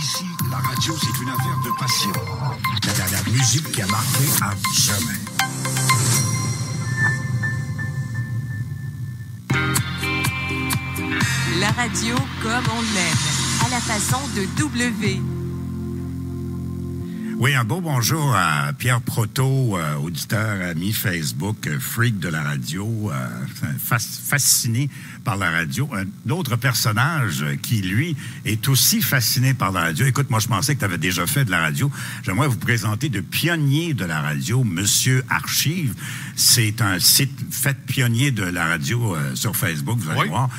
Ici, la radio, c'est une affaire de passion. La, la- musique qui a marqué à jamais. La radio comme on l'aime, à la façon de W. Oui, un beau bonjour à Pierre Proto, euh, auditeur, ami Facebook, euh, freak de la radio, euh, fas- fasciné par la radio. Un autre personnage qui, lui, est aussi fasciné par la radio. Écoute, moi, je pensais que tu avais déjà fait de la radio. J'aimerais vous présenter le pionnier de la radio, Monsieur Archive. C'est un site fait pionnier de la radio euh, sur Facebook, vous allez Oui. voir.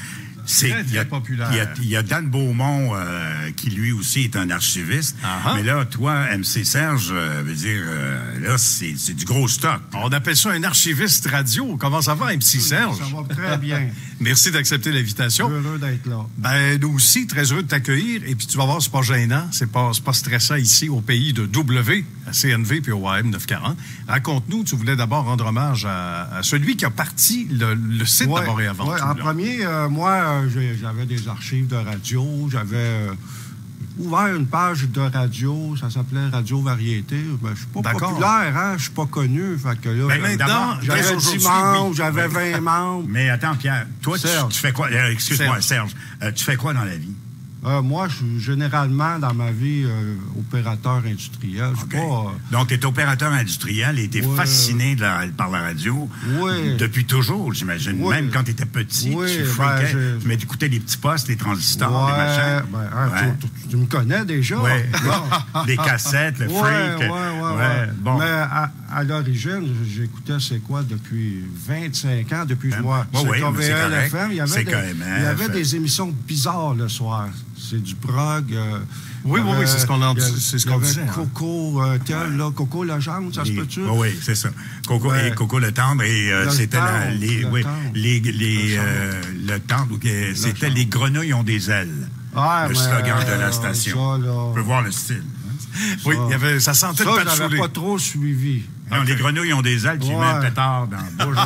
C'est, il y a- très populaire. Il y a, il y a Dan Beaumont euh, qui lui aussi est un archiviste. Ah-ha. Mais là, toi, MC Serge, euh, veut dire, euh, là, c'est c'est du gros stock. On appelle ça un archiviste radio. Comment ça va, MC Serge? Ça va très bien. Merci d'accepter l'invitation. Heureux d'être là. Ben, nous aussi, très heureux de t'accueillir. Et puis, tu vas voir, c'est pas gênant. C'est pas, c'est pas stressant ici, au pays de W, à CNV puis au AM 940. Raconte-nous, tu voulais d'abord rendre hommage à, à celui qui a parti le, le site Ouais, d'abord et avant ouais, en là. premier, moi, j'avais des archives de radio. J'avais euh, ouvert une page de radio. Ça s'appelait Radio Variété. Ben, je suis pas populaire, hein? Je suis pas connu. Fait que là, Ben, j'avais- maintenant, j'avais dès 10 aujourd'hui, membres, oui? j'avais 20 membres. Mais attends, Pierre, toi, tu, fais quoi? Euh, Excuse-moi, Serge. Serge. Euh, tu fais quoi dans la vie? Euh, moi, je suis généralement, dans ma vie, euh, opérateur industriel. Pas... euh, Donc, tu es opérateur industriel et tu es Ouais. fasciné de la- par la radio depuis toujours, j'imagine. Même quand tu étais petit, Oui, tu ben, freakais, je- tu m'écoutais les petits postes, les transistors, les machins. ben, hein, tu, tu- tu me connais déjà. Les cassettes, le freak. Ouais. Bon. Mais à, à l'origine, j'écoutais c'est quoi depuis 25 ans, depuis ouais, mais c'est KVL correct. FM, il y avait, C'est des, KMF. il y avait des émissions bizarres le soir. C'est du prog. euh, Oui, oui, oui, c'est ce qu'on c'est ce qu'on disait, hein. Coco, euh, tel, là, Coco Legendre, ça se peut-tu? Oui, oui, c'est ça. Coco, Ouais. et Coco le tendre, et euh, c'était la- les, le oui, les, les, Le euh, le tendre, c'était les grenouilles ont des ailes. Ah, le slogan de la euh, station. ça, là, On peut voir le style. Oui, ça. il y avait, ça sentait ça, le patchouli. pas trop suivi. Non, les grenouilles ont des ailes, tu Ouais. mets un pétard dans la bouche,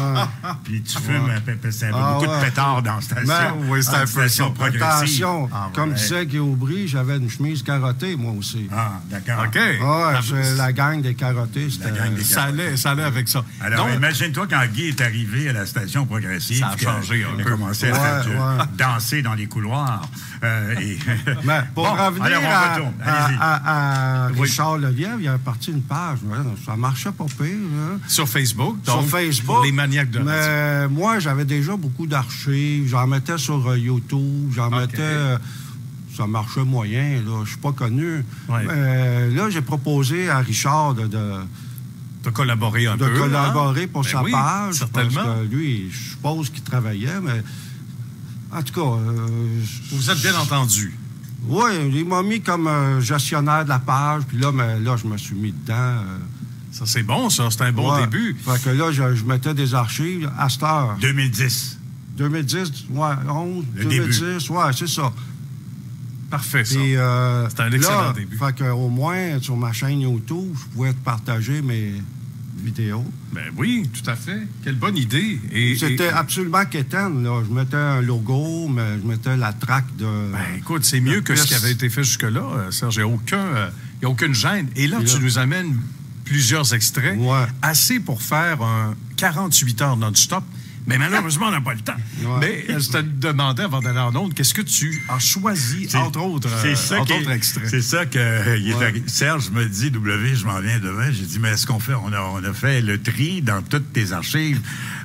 puis tu fumes un peu- c'est Ah, beaucoup ouais. de pétards dans la station. Mais- oui, c'est un Ah, ça. progressive. Attention, Ah, comme ouais. disait Guy Aubry, j'avais une chemise carottée, moi aussi. Ah, d'accord. OK. Ah, c'est la gang des carottés, c'était... La gang des ça allait, ça allait avec ça. Alors, imagine-toi quand Guy est arrivé à la station progressive. Ça a changé il a commencé à Ouais, ouais. danser dans les couloirs. Euh, et... Mais pour Bon, revenir alors, on à, retourne. à- Allez-y. à- à Oui. Richard Lelièvre, il a parti une page. Ça marchait pas pire. sur Facebook, Sur Facebook. pour les maniaques de. Mais moi, j'avais déjà beaucoup d'archives. J'en mettais sur euh, YouTube. J'en mettais... euh, ça marchait moyen, là. Je suis pas connu. Ouais. Mais là, j'ai proposé à Richard de- de, de collaborer un de peu. collaborer hein? pour Ben sa oui, page. Certainement. Parce que lui, je suppose qu'il travaillait, mais en tout cas, euh, Vous êtes bien entendu. oui, il m'a mis comme euh, gestionnaire de la page, puis là, mais, là, je me suis mis dedans. euh, Ça, c'est bon, ça. C'est un bon ouais. début. Fait que là, je, je mettais des archives à cette heure. 2010. 2010, ouais, 11, Le 2010, ouais, c'est ça. Parfait, ça. Puis, euh, C'est un excellent là, début. Fait que, au moins, sur ma chaîne YouTube, je pouvais te partager mes Ben oui, tout à fait. Quelle bonne idée. Et, C'était et- absolument quétaine, là. Je mettais un logo, mais je mettais la traque de... Ben, écoute, c'est mieux que ce qui avait été fait jusque-là, euh, Serge. Il n'y a, aucun, euh, il y a aucune gêne. Et là, Et là- tu nous amènes plusieurs extraits, Ouais. assez pour faire un 48 heures non-stop. Mais malheureusement, on n'a pas le temps. Ouais. Mais euh, je te demandais avant d'aller en onde, qu'est-ce que tu as choisi, C'est- entre autres, euh, c'est ça entre autres extraits? C'est ça que euh, Ouais. Serge me dit W, je m'en viens demain. J'ai dit mais est-ce qu'on fait on a, on a fait le tri dans toutes tes archives?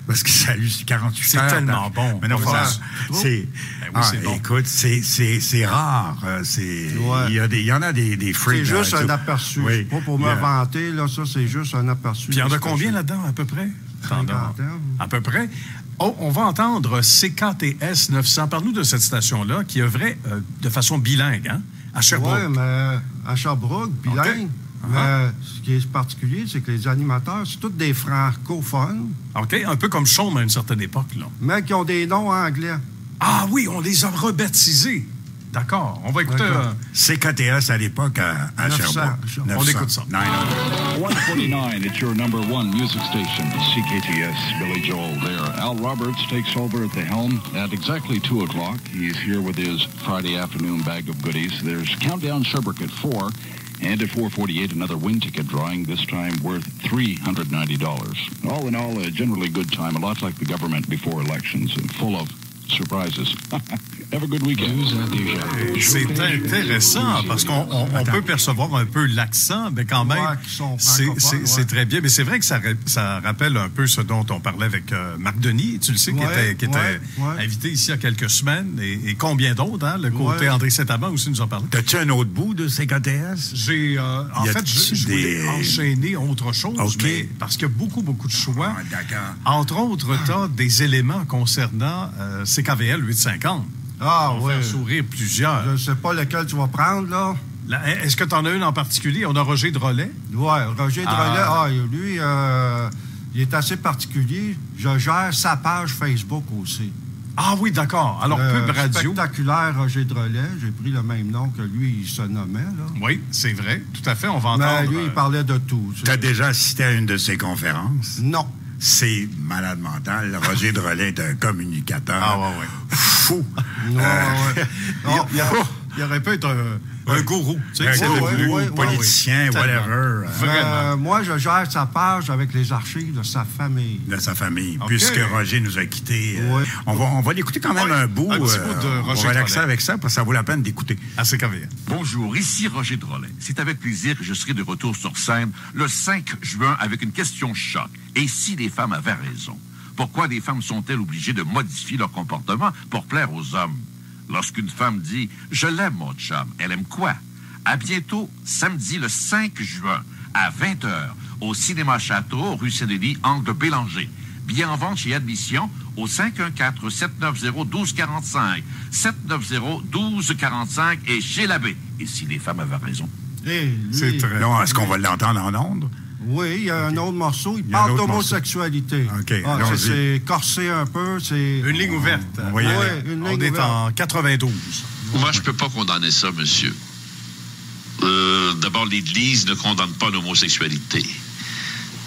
Parce que ça a eu 48 C'est heures. tellement bon. Mais non, c'est Ben oui, ah, c'est bon. écoute, c'est c'est c'est rare, c'est Ouais. il y a des il y en a des des freaks. C'est juste un aperçu. Oui. C'est pas pour me vanter, là, ça, c'est juste un aperçu. Puis il y en a combien là-dedans, à peu près? À peu près. Oh, on va entendre CKTS 900. Parle-nous de cette station-là qui œuvrait euh, de façon bilingue, hein? À Sherbrooke. Oui, mais à Sherbrooke, bilingue. Uh-huh. Mais ce qui est particulier, c'est que les animateurs, c'est tous des francophones, OK? Un peu comme Chaume à une certaine époque, là. mais qui ont des noms anglais. Ah oui, on les a rebaptisés. D'accord. On va écouter. Euh, CKTS à l'époque à, à 900. Sherbrooke. On écoute ça. 900. 149, it's your number one music station, CKTS. Billy Joel there. Al Roberts takes over at the helm at exactly 2 o'clock. He's here with his Friday afternoon bag of goodies. There's Countdown Sherbrooke at 4. And at 448, another win ticket drawing, this time worth $390. All in all, a generally good time, a lot like the government before elections, and full of surprises. Weekend. C'est intéressant parce qu'on on- on peut percevoir un peu l'accent, mais quand même, c'est- très bien. Mais c'est vrai que ça, ra- ça rappelle un peu ce dont on parlait avec euh, Marc Denis, tu le sais, qui Ouais, était, qui était ouais, ouais. invité ici il y a quelques semaines, et, et combien d'autres, hein? Le côté Ouais. André Saint-Amand aussi nous en parlait. T'as-tu un autre bout de CKTS? J'ai, euh, en fait, je, des- enchaîner autre chose, mais parce qu'il y a beaucoup, beaucoup de choix. Ah. Entre autres, tu as des éléments concernant euh, CKVL 850. Ah, On va oui. faire sourire plusieurs. Je ne sais pas lequel tu vas prendre, là. Là, Est-ce que tu en as une en particulier? On a Roger Drolet. Ouais, Roger Ah. Drolet, ah, lui, euh, il est assez particulier. Je gère sa page Facebook aussi. Ah oui, d'accord. Alors, Le Pub Radio. Spectaculaire Roger Drolet. J'ai pris le même nom que lui, il se nommait, là. Oui, c'est vrai. Tout à fait. On va Mais lui, il euh, parlait de tout. T'as déjà assisté à une de ses conférences? Non. C'est malade mental. Roger Drolet est un communicateur. Ah, ouais, ouais. Fou. Euh, ouais. Il, il aurait, pu être un, un gourou. Tu sais, un ouais, ouais, politicien, whatever, Vraiment. Euh, moi, je gère sa page avec les archives de sa famille. de sa famille. Puisque Roger nous a quittés, euh, Ouais. on va, on va l'écouter quand même Ouais. un bout. Un petit euh, bout de on Roger va relaxer Drolet. avec ça parce que ça vaut la peine d'écouter. à. Bonjour, ici Roger Drolet. C'est avec plaisir que je serai de retour sur scène le 5 juin avec une question choc. Et si les femmes avaient raison? Pourquoi les femmes sont-elles obligées de modifier leur comportement pour plaire aux hommes? Lorsqu'une femme dit « Je l'aime, mon chum », elle aime quoi? À bientôt, samedi le 5 juin, à 20h, au Cinéma Château, rue Saint-Denis, angle Bélanger. Bien en vente chez Admission au 514-790-1245. 790-1245 et chez l'abbé. Et si les femmes avaient raison? Lui, C'est très. Non, est-ce qu'on va l'entendre en ondes? Oui, il y a un autre morceau. Il parle d'homosexualité. OK, Ah, c'est- corsé un peu. C'est Une ligne ouverte. On. Ouais, une On ligne est ouverte. en 92. Moi, je ne peux pas condamner ça, monsieur. Euh, D'abord, l'Église ne condamne pas l'homosexualité.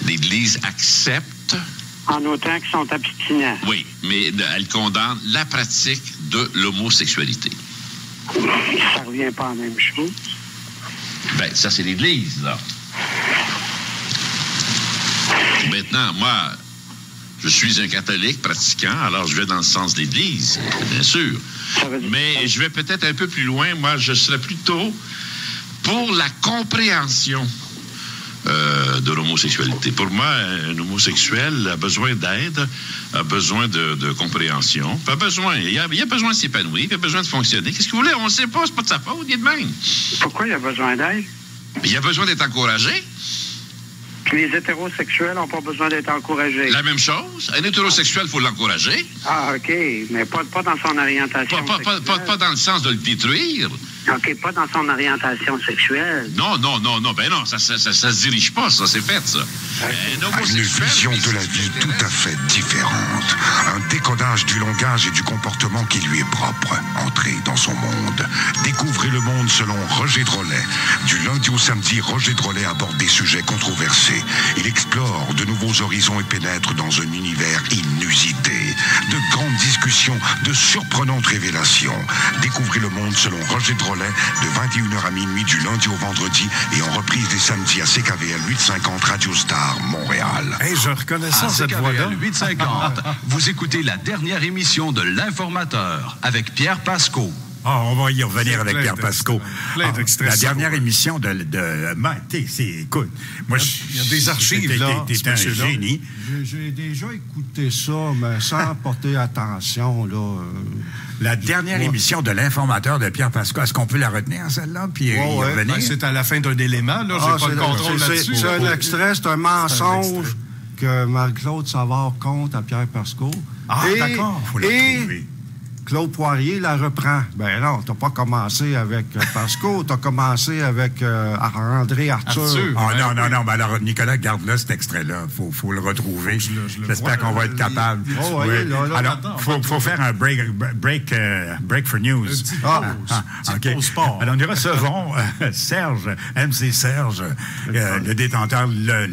L'Église accepte, En autant qu'ils sont abstinents. oui, mais elle condamne la pratique de l'homosexualité. Ça revient pas à la même chose. Ben, ça, c'est l'Église, là. Maintenant, moi, je suis un catholique pratiquant, alors je vais dans le sens de l'Église, bien sûr. Dire- Mais je vais peut-être un peu plus loin. Moi, je serais plutôt pour la compréhension euh, de l'homosexualité. Pour moi, un homosexuel a besoin d'aide, a besoin de, de compréhension, pas besoin. Il a, il a besoin de s'épanouir, il a besoin de fonctionner. Qu'est-ce que vous voulez? On ne sait pas, c'est pas de sa faute, il est de même. Pourquoi il a besoin d'aide? Il a besoin d'être encouragé. Les hétérosexuels n'ont pas besoin d'être encouragés. La même chose. Un hétérosexuel, il faut l'encourager. Ah, OK. Mais pas, pas dans son orientation Pas, pas dans le sens de le détruire. OK, pas dans son orientation sexuelle. Non, non, non, non. Ben non, ça, ça, ça, ça se dirige pas, ça, c'est fait, ça. Un à une vision de la vie tout à fait différente. Un décodage du langage et du comportement qui lui est propre. Entrez dans son monde. Découvrez le monde selon Roger Drolet. Du lundi au samedi, Roger Drolet aborde des sujets controversés. Il explore de nouveaux horizons et pénètre dans un univers inusité. De grandes discussions, de surprenantes révélations. Découvrez le monde selon Roger Drolet de 21h à minuit du lundi au vendredi et en reprise les samedis à CKVL 850 Radio Star Montréal. Hey, je reconnais ça, À cette voix-là. CKVL 850, vous écoutez la dernière émission de l'Informateur avec Pierre Pasco. Ah, on va y revenir avec Pierre. Pasco. Plein Ah, la dernière émission de... de ben, t'es- c'est, écoute, moi, Il y a des archives, là, T'es un génie. J'ai- J'ai déjà écouté ça, mais sans porter attention. Là, euh, La dernière Ouais. émission de l'informateur de Pierre Pasco, est-ce qu'on peut la retenir, celle-là, puis euh, Ouais, y ouais. revenir? Ben, c'est à la fin d'un élément, là. J'ai ah, pas le c'est- contrôle c'est- là-dessus. C'est un extrait, c'est un mensonge que Marie-Claude Savard compte à Pierre Pasco. Ah, d'accord. Faut la et trouver. Claude Poirier la reprend. Ben non, t'as pas commencé avec euh, Pasco, t'as commencé avec euh, André Arthur. Arthur. Oh, non, non, non. Ben alors, Nicolas, garde-là cet extrait-là. Il faut, faut le retrouver. je J'espère qu'on va être capable. Oh, oui, Oui. là, là, alors, attends, faut, faut faire un break, break, euh, break for news. Ah, ah, sport. Alors, nous recevons euh, Serge, MC Serge, euh, le détenteur,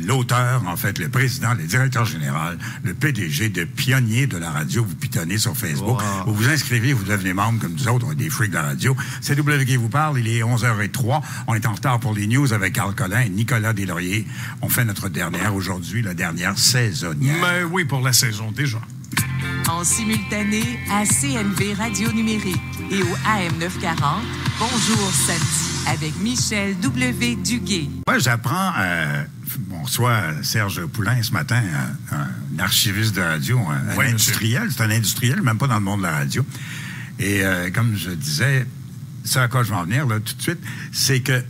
l'auteur, en fait, le président, le directeur général, le PDG de Pionnier de la radio. Vous pitonnez sur Facebook. Vous vous inscrivez, vous devenez membre comme nous autres. On est des freaks de la radio. C'est W qui vous parle. Il est 11h03. On est en retard pour les news avec Carl Collin et Nicolas Deslauriers. On fait notre dernière aujourd'hui, la dernière saisonnière. Mais oui, pour la saison, déjà. En simultané à CNV Radio Numérique et au AM 940, Bonjour Samedi avec Michel W. Duguay. Moi, j'apprends, euh, bon, soit Serge Poulain ce matin, un, un archiviste de radio, un, Oui, industriel, c'est un industriel, même pas dans le monde de la radio. Et euh, comme je disais, ce à quoi je vais en venir là, tout de suite, c'est que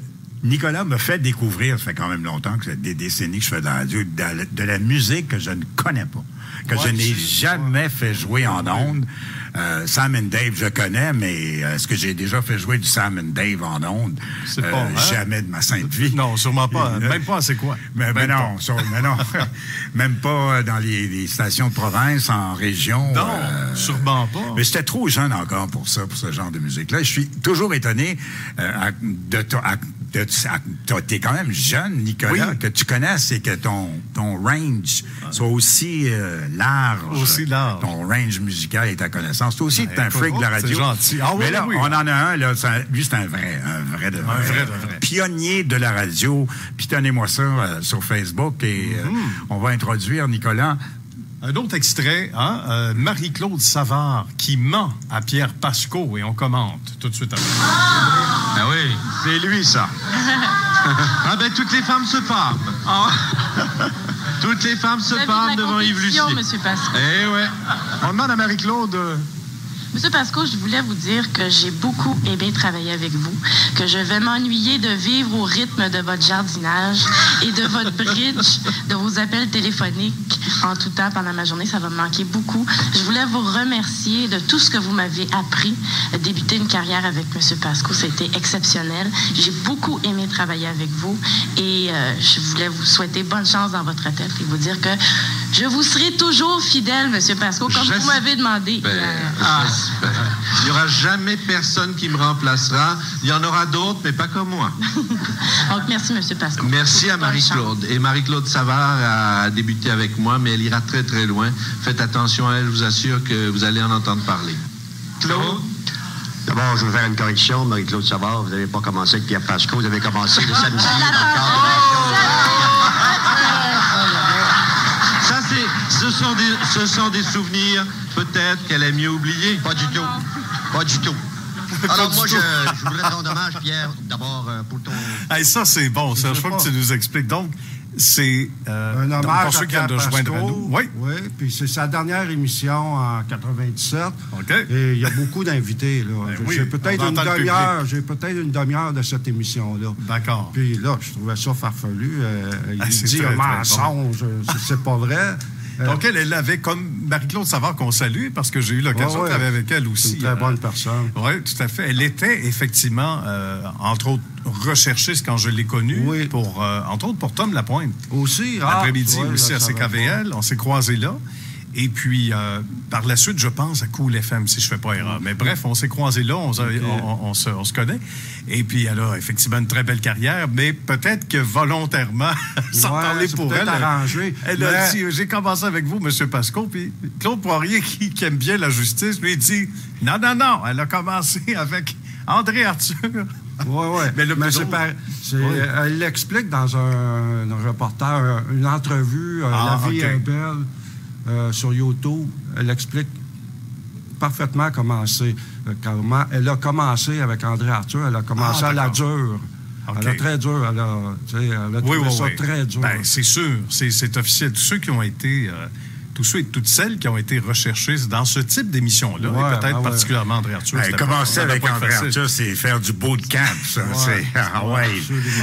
Nicolas me fait découvrir, ça fait quand même longtemps, que des décennies que je fais de la radio, de la, de la musique que je ne connais pas, que Ouais, je n'ai jamais fait jouer en ondes. Euh, Sam and Dave, je connais, mais euh, est-ce que j'ai déjà fait jouer du Sam and Dave en ondes? C'est pas, hein? Jamais de ma sainte vie. Non, sûrement pas. Euh, Même pas, c'est quoi? mais, non, pas. sur- mais non. même pas dans les, les stations de province, en région. Non, euh, sûrement pas. Mais j'étais trop jeune encore pour ça, pour ce genre de musique-là. Je suis toujours étonné euh, à- de à- t'as- T'es quand même jeune, Nicolas, Oui. que tu connaisses et que ton, ton range soit aussi euh, large. Aussi large. Ton range musical et ta connaissance. Toi aussi, Ben, t'es un écoute, freak de la c'est radio. gentil. Ah oui, Mais là, oui, on en a un, là. c'est un- lui, c'est un vrai, un vrai de vrai. vrai de vrai. Pionnier de la radio. Pitonnez-moi ça euh, sur Facebook et euh, Mhm. on va introduire Nicolas. Un autre extrait, hein, euh, Marie-Claude Savard qui ment à Pierre Pasco et on commente tout de suite après. Ah oui, c'est lui ça. ah ben toutes les femmes se parlent. Toutes les femmes se parlent devant Yves Lucier. Monsieur Pasco. Eh ouais. On demande à Marie-Claude. euh, Monsieur Pasco, je voulais vous dire que j'ai beaucoup aimé travailler avec vous, que je vais m'ennuyer de vivre au rythme de votre jardinage et de votre bridge, de vos appels téléphoniques en tout temps pendant ma journée. Ça va me manquer beaucoup. Je voulais vous remercier de tout ce que vous m'avez appris. Débuter une carrière avec Monsieur Pasco, c'était exceptionnel. J'ai beaucoup aimé travailler avec vous et euh, je voulais vous souhaiter bonne chance dans votre retraite et vous dire que je vous serai toujours fidèle, Monsieur Pasco, comme Je- vous m'avez demandé. ben. Il n'y aura jamais personne qui me remplacera. Il y en aura d'autres, mais pas comme moi. Donc, merci, M. Pascal. Merci à Marie-Claude. Et Marie-Claude Savard a débuté avec moi, mais elle ira très très loin. Faites attention à elle, je vous assure que vous allez en entendre parler. Claude? D'abord, je veux faire une correction. Marie-Claude Savard, vous n'avez pas commencé avec Pierre Pasco, vous avez commencé le samedi dans le cadre Ça, c'est, ce, sont des, ce sont des souvenirs, peut-être qu'elle a mieux oublié. Pas du tout. Pas du tout. Alors, moi, je, je voudrais te rendre hommage, Pierre, d'abord euh, pour ton. Hey, ça, c'est bon. Je crois que tu nous expliques. Donc, c'est. euh, Un donc, hommage pour ceux à qui viennent Pierre de joindre à nous. Oui. Oui, puis c'est sa dernière émission en 97. OK. Et il y a beaucoup d'invités. là. Ben J'ai- oui, j'ai peut-être une demi-heure. J'ai peut-être une demi-heure de cette émission-là. D'accord. Puis là, je trouvais ça farfelu. Euh, il Ah, c'est dit très, un mensonge. C'est pas vrai. Euh, Donc, elle, elle avait comme Marie-Claude Savard qu'on salue parce que j'ai eu l'occasion Ouais, ouais. de travailler avec elle aussi. une très euh, bonne personne. Oui, tout à fait. Elle était effectivement, euh, entre autres, recherchiste quand je l'ai connue, Oui. pour, euh, entre autres pour Tom Lapointe. Aussi, ah, L'après-midi ouais, aussi à CKVL, on s'est croisés là. Et puis, euh, par la suite, je pense à Cool FM, si je ne fais pas erreur. Mais bref, on s'est croisés là, on, se- on- on se, on se connaît. Et puis, elle a effectivement une très belle carrière, mais peut-être que volontairement, sans Ouais, parler pour elle, arrangé. elle a Mais- dit, j'ai commencé avec vous, M. Pasco, puis Claude Poirier, qui, qui aime bien la justice, lui, dit, non, non, non, elle a commencé avec André Arthur. Oui, oui. Mais le par- c'est- Oui. Elle l'explique dans un, un reportage, une entrevue, euh, Ah, La vie est belle, euh, sur YouTube. Elle explique parfaitement comment c'est. euh, comment elle a commencé avec André Arthur. Elle a commencé Ah, à la dure. Elle a très dur. Elle a, elle a Oui, trouvé oui, ça oui. très dur. Ben, c'est sûr, c'est, c'est officiel. Tous ceux qui ont été, euh, tous ceux et toutes celles qui ont été recherchés dans ce type d'émission-là, Ouais, et peut-être ben ouais. particulièrement André Arthur. C'était commencer ça avec André. Arthur, c'est faire du bootcamp, ça. c'est, ah Ouais,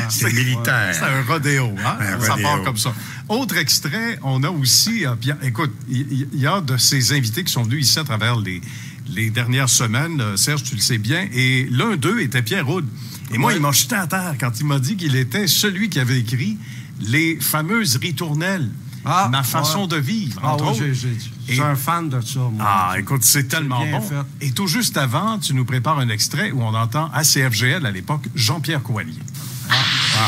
c'est militaire. C'est un rodéo, hein? Un ça rodéo. part comme ça. Autre extrait, on a aussi, euh, bien, écoute, il y, a de ces invités qui sont venus ici à travers les, les dernières semaines, euh, Serge, tu le sais bien, et l'un d'eux était Pierre Houd. Et moi, il m'a jeté à terre quand il m'a dit qu'il était celui qui avait écrit les fameuses ritournelles. Ma façon ouais. de vivre, Ah entre j'ai- un fan de ça, moi. Ah, écoute, c'est tellement bon. fait. Et tout juste avant, tu nous prépares un extrait où on entend à CFGL à l'époque Jean-Pierre Coallier.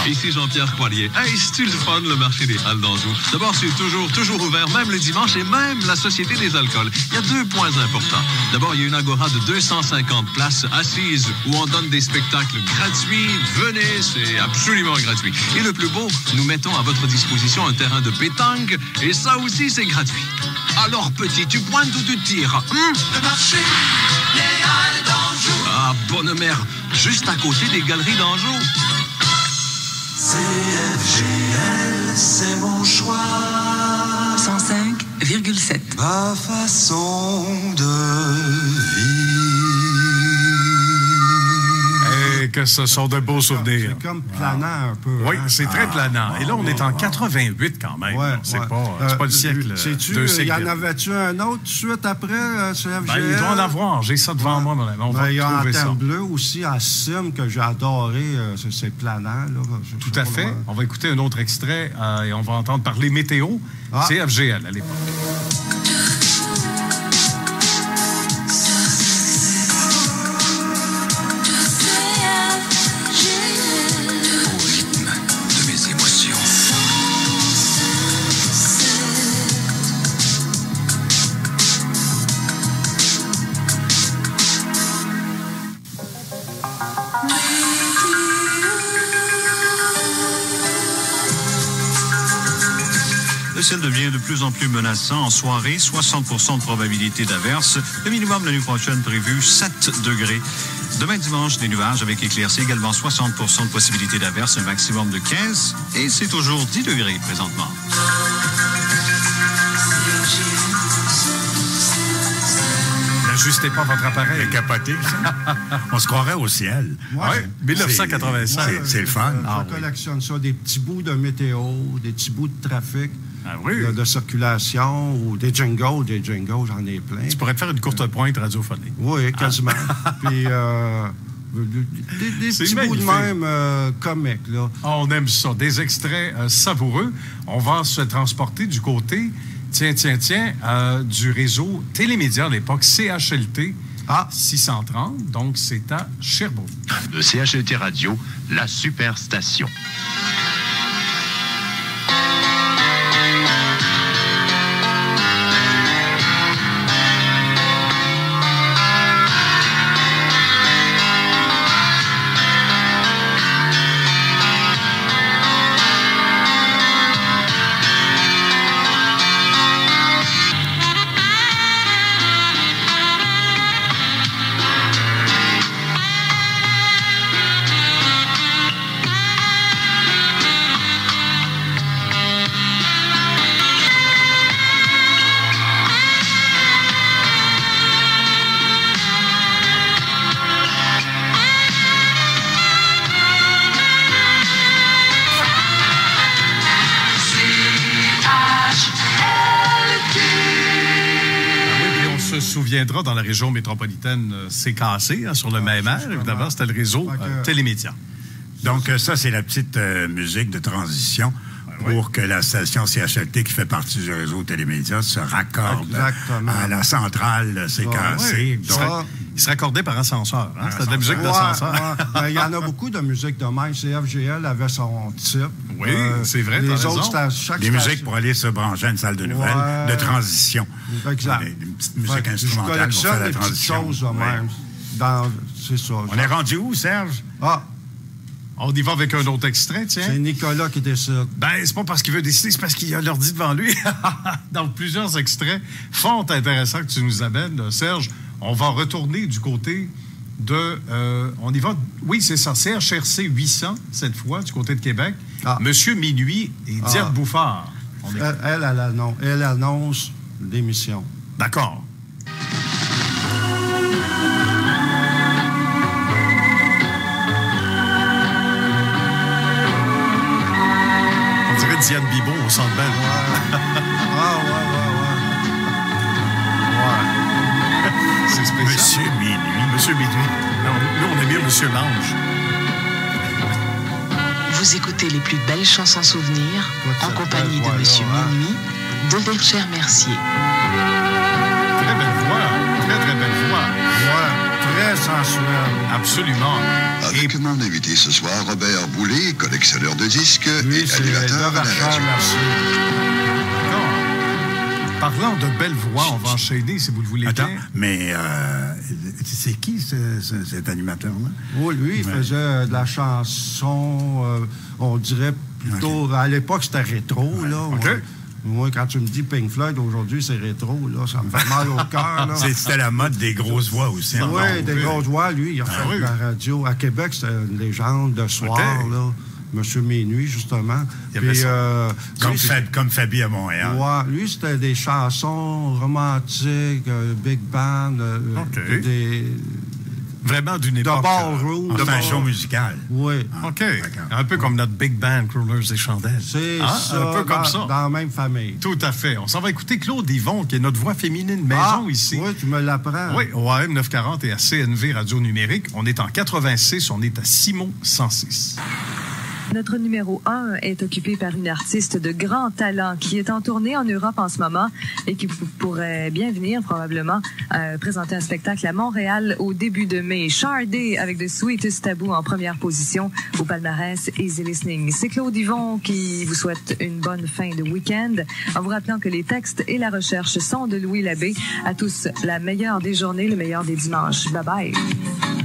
Ici Jean-Pierre Poilier. Hey, c'est-tu le fun, le marché des Halles d'Anjou? D'abord, c'est toujours, toujours ouvert, même le dimanche, et même la Société des alcools. Il y a deux points importants. D'abord, il y a une agora de 250 places assises où on donne des spectacles gratuits. Venez, c'est absolument gratuit. Et le plus beau, nous mettons à votre disposition un terrain de pétanque, et ça aussi, c'est gratuit. Alors, petit, tu pointes ou tu tires? Hum? Le marché des Halles d'Anjou. Ah, bonne mère, juste à côté des galeries d'Anjou. CFGL, c'est mon choix. 105,7. Ma façon de Que ce sont de beaux souvenirs. C'est comme planant un peu. Oui, hein? c'est très planant. Et là, on est en 88 quand même. Ouais, c'est ouais. pas, c'est pas le Euh, siècle. Il y en avait-tu un autre tout de suite après, euh, CFGL? Ben, il doit en avoir. J'ai ça devant moi, mon ami. On Ben, va il y a ça. Antenne Bleue aussi à Sim que j'ai adoré. euh, c'est- c'est planant. Là. Tout à fait. On va écouter un autre extrait euh, et on va entendre parler météo. Ah. CFGL à l'époque. Ciel devient de plus en plus menaçant. En soirée, 60 de probabilité d'averse. Le minimum la nuit prochaine prévu 7 degrés. Demain dimanche, des nuages avec éclaircies, également 60 de possibilité d'averse, un maximum de 15. Et c'est toujours 10 degrés présentement. N'ajustez pas votre appareil. Capoté, ça. On se croirait au ciel. Ouais. 1985. C'est- le fun. Je, Ah je collectionne ça, des petits bouts de météo, des petits bouts de trafic, Ah de, de circulation, ou des jingles, des jingles, j'en ai plein. Tu pourrais te faire une courte pointe radiophonique. Oui, quasiment. Puis, euh, des, petits bouts de même euh, comiques, là. Ah, on aime ça. Des extraits euh, savoureux. On va se transporter du côté, tiens, tiens, tiens, euh, du réseau Télémédia à l'époque, CHLT. 630, donc c'est à Sherbrooke. De CHLT Radio, la superstation. Région métropolitaine, euh, c'est cassé, hein, sur le même air, évidemment, c'était le réseau euh, Télémédia. Donc, euh, ça, c'est la petite musique de transition pour que la station CHLT, qui fait partie du réseau Télémédia, se raccorde Exactement. à la centrale C'est Ouais, cassé. Il se, raccordait par ascenseur. Hein? C'était de la musique Ouais, d'ascenseur. ouais. Ben, Il y en a beaucoup de musique de même. CFGL avait son type. Oui, Euh, c'est vrai, Les autres, c'était à chaque des station. musiques pour aller se brancher à une salle de nouvelles, Ouais. de transition. Exact. Des, des petites Fait musiques que instrumentales Je pour faire la transition. choses de Ouais. même. Dans- C'est ça. On est rendu où, Serge? Ah, On y va avec un autre extrait, tiens. c'est Nicolas qui décide. Ben, c'est pas parce qu'il veut décider, c'est parce qu'il a l'ordi devant lui. Dans plusieurs extraits fort intéressants que tu nous amènes, euh, Serge. On va retourner du côté de. euh, on y va. Oui, c'est ça. CHRC 800, cette fois, du côté de Québec. Monsieur Minuit et Diane Ah. Bouffard. On est- Elle, elle, elle annonce, elle annonce l'émission. D'accord. Diane Bibon au centre belle. Ah, ouais, ouais, ouais. C'est spécial. Monsieur Minuit. Non, nous, on est mieux Monsieur Mange. Vous écoutez les plus belles chansons souvenirs en compagnie de Monsieur? Minuit, de Verchères Mercier. Sensuel. Absolument. Avec mon invité ce soir, Robert Boulet, collectionneur de disques Lui, et animateur à la radio. Parlant de belle voix, on va enchaîner si vous le voulez Attends, bien. mais euh, c'est qui ce- ce- cet animateur-là? Oui, lui, il Ouais. faisait euh, de la chanson, euh, on dirait plutôt. À l'époque, c'était rétro, là. OK. Moi, moi, quand tu me dis Pink Floyd, aujourd'hui, c'est rétro, là. Ça me fait mal au cœur, C'était la mode des grosses voix aussi. Oui, des grosses voix, lui, il a Ah fait oui. la radio. À Québec, c'était une légende de soir, OK. là. Monsieur Minuit, justement. Il Puis, euh, Comme, lui, Fab- comme Fabi à Montréal. Ouais, lui, c'était des chansons romantiques, euh, big band, euh, des... Vraiment d'une De époque. ballroom. Ah, de c'est un ball- show musical. Oui. OK. Un peu comme notre Big Band Crullers et Chandelles. C'est Hein? ça, Un peu comme dans, ça. dans la même famille. Tout à fait. On s'en va écouter Claude Yvon, qui est notre voix féminine maison Ah, ici. Oui, tu me l'apprends. Oui, au AM 940 et à CNV Radio Numérique. On est en 86, on est à Simon 106. Notre numéro 1 est occupé par une artiste de grand talent qui est en tournée en Europe en ce moment et qui pou- pourrait bien venir probablement euh, présenter un spectacle à Montréal au début de mai. Chardé avec The Sweetest Taboo en première position au palmarès Easy Listening. C'est Claude Yvon qui vous souhaite une bonne fin de week-end en vous rappelant que les textes et la recherche sont de Louis Labbé. À tous, la meilleure des journées, le meilleur des dimanches. Bye bye.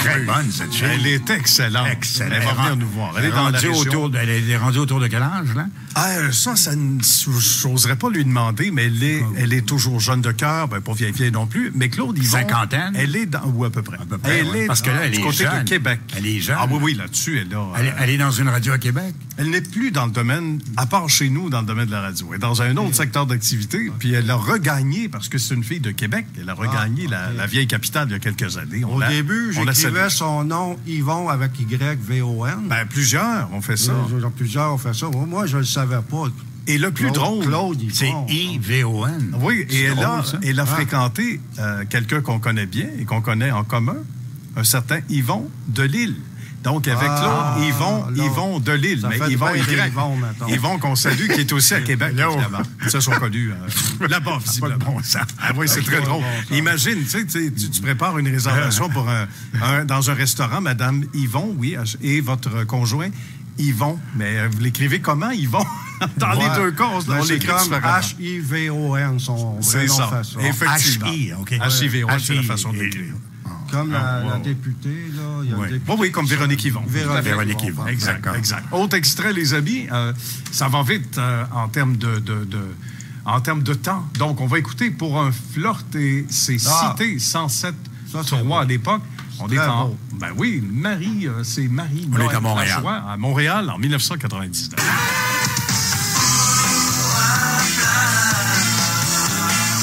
Très bonne, cette fille. Elle est excellente. Excellente. Elle va venir nous voir. Elle est dans la rendue autour de, elle est rendue autour de quel âge, là? Ah, ça, ça ne- j'oserais pas lui demander, mais elle est, elle est toujours jeune de cœur, ben, pas vieille vieille non plus. Mais Claude Yvon. Cinquantaine? Elle est dans, ou à peu près. près, elle ouais. est Parce que là, elle du est côté jeune. de Québec. Elle est jeune. Ah oui, oui, là-dessus, elle a. Elle, est- elle est dans une radio à Québec? Elle n'est plus dans le domaine, à part chez nous, dans le domaine de la radio. Elle est dans un autre secteur d'activité, puis elle a regagné, parce que c'est une fille de Québec, elle a regagné la, la vieille capitale il y a quelques années. On Au début, on la j'écrivais son nom Yvon avec Y-V-O-N. Ben, plusieurs ont fait ça. Euh, Plusieurs ont fait ça. Moi, je le pas. Et le plus Claude- drôle. C'est I-V-O-N. Oui, et elle a, drôle, ça. elle a Ah. fréquenté euh, quelqu'un qu'on connaît bien et qu'on connaît en commun, un certain Yvon de Lille. Donc, avec Ah, Claude, Yvon. Yvon de Lille, mais Yvon. Yvon. Yvon qu'on salue, qui est aussi à Québec, évidemment. Ils se sont connus euh, là-bas, visiblement. Ah oui, c'est très drôle. bon. Imagine, tu, sais, tu, sais, tu- tu prépares une réservation pour un, un- dans un restaurant, Madame Yvon, oui, et votre conjoint, Yvon. Mais euh, vous l'écrivez comment, Yvon? Dans les deux cas, on, Ben, on l'écrit. H-I-V-O-N, son vrai C'est nom ça. Effectivement. H-I, OK. H-I-V-O, c'est la façon de l'écrire. Comme la, Ah, la députée, là. Il y a Oui. le député Oui, comme Véronique Yvon. Véronique, Véronique Yvon. Exact, exact. Autre extrait, les amis. euh, ça va vite euh, en termes de, de- de- en termes de temps. Donc, on va écouter pour un flirt et c'est Ah. cité 107 Ça, c'est 3 à l'époque. On est en. Ben oui, Marie, euh, c'est Marie. On est à Montréal. À Montréal en 1999.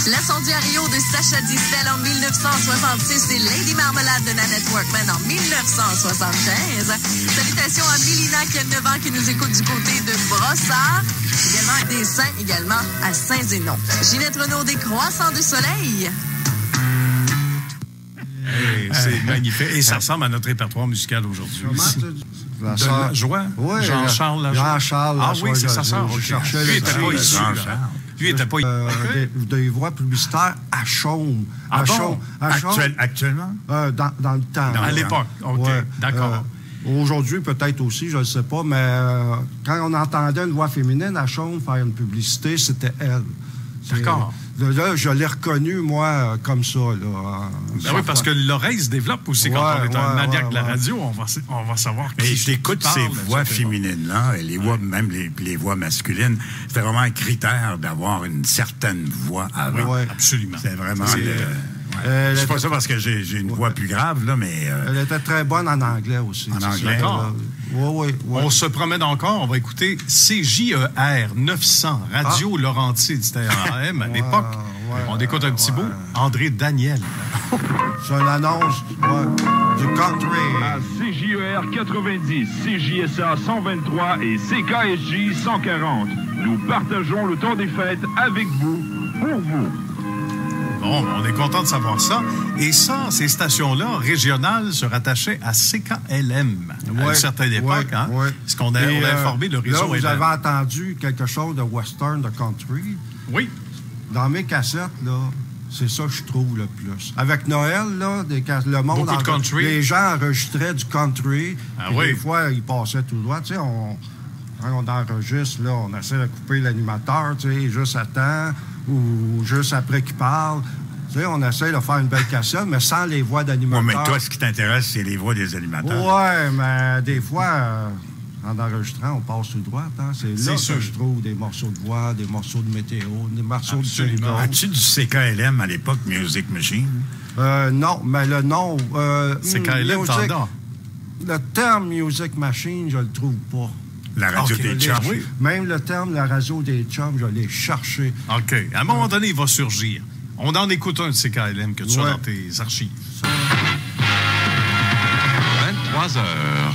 L'incendiario de Sacha Distel en 1966 et Lady Marmalade de Nanette Workman en 1975. Salutations à Mélina qui a 9 ans qui nous écoute du côté de Brossard. Également à Dessin, également à Saint-Zénon. Ginette Renaud des Croissants du Soleil. Hey, c'est magnifique. Et ça ressemble à notre répertoire musical aujourd'hui. La De joie? Oui, Jean-Charles Lajoie? Jean-Charles Ah oui, c'est sa sœur. je ok. cherchais Lui le était pas. Jean-Charles. Lui était pas ici. Euh, des, des voix publicitaires à Chaume. Ah à bon? Chaume. À Chaume, Actuel- actuellement? euh, dans, dans le temps. À l'époque. OK, d'accord. Euh, Aujourd'hui, peut-être aussi, je ne sais pas, mais euh, quand on entendait une voix féminine à Chaume faire une publicité, c'était elle. D'accord. Là, là, je l'ai reconnue, moi, comme ça. Là, en- Ben oui, parce que l'oreille se développe aussi quand on est un ouais, maniaque ouais, de la radio. On va, on va savoir qui t'écoute parle, ces voix féminines-là, et les voix, même les, les voix masculines, c'était vraiment un critère d'avoir une certaine voix avant. Ouais. Absolument. C'est vraiment Elle Je sais pas était- ça parce que j'ai une voix plus grave, là, mais. euh, Elle était très bonne en anglais aussi. En anglais? On se promène encore. On va écouter CJER 900, Radio Laurentide. C'était en AM à l'époque. ouais, on écoute un petit bout. André Daniel. C'est une annonce ouais, du country. À CJER 90, CJSA 123 et CKSJ 140. Nous partageons le temps des fêtes avec vous, pour vous. Bon, on est content de savoir ça. Et ça, ces stations-là, régionales, se rattachaient à CKLM à une certaine époque. ouais, hein? ouais. Ce qu'on a, Et, on a euh, informé le réseau. Là, vous LM. avez entendu quelque chose de western, de country? Oui. Dans mes cassettes, là, c'est ça que je trouve le plus. Avec Noël, là, des cas- le monde... Beaucoup de country. Les gens enregistraient du country. Ah oui. Des fois, ils passaient tout droit. Tu sais, on, quand on enregistre, là, on essaie de couper l'animateur, tu sais, juste à temps ou juste après qu'il parle. Tu sais, on essaie de faire une belle cassette, mais sans les voix Ouais, d'animateur. mais toi, ce qui t'intéresse, c'est les voix des animateurs. Ouais, mais des fois, euh, en enregistrant, on passe tout droit. Hein? C'est là que sûr. je trouve des morceaux de voix, des morceaux de météo, des morceaux Absolument. de As-tu du CKLM à l'époque, Music Machine? Euh, non, mais le nom. Euh, CKLM, music-. Le terme Music Machine, je le trouve pas. La radio des chums. cherché. Même le terme la radio des chums, je l'ai cherché. OK. À un moment donné, il va surgir. On en écoute un de CKLM que tu as Ouais. dans tes archives. 23 heures.